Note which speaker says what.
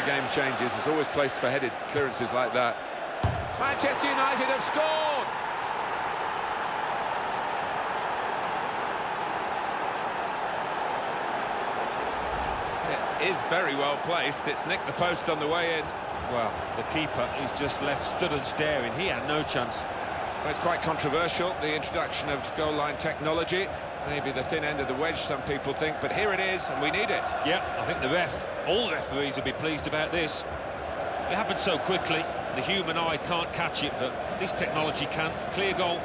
Speaker 1: game changes. There's always place for headed clearances like that. Manchester United have scored! It is very well placed. It's nicked the post on the way in.
Speaker 2: Well, the keeper, he's just left stood and staring. He had no chance.
Speaker 3: Well, it's quite controversial, the introduction of goal line technology. Maybe the thin end of the wedge, some people think, but here it is, and we need it.
Speaker 2: Yeah, I think the ref, all referees will be pleased about this. It happened so quickly, the human eye can't catch it, but this technology can. Clear goal.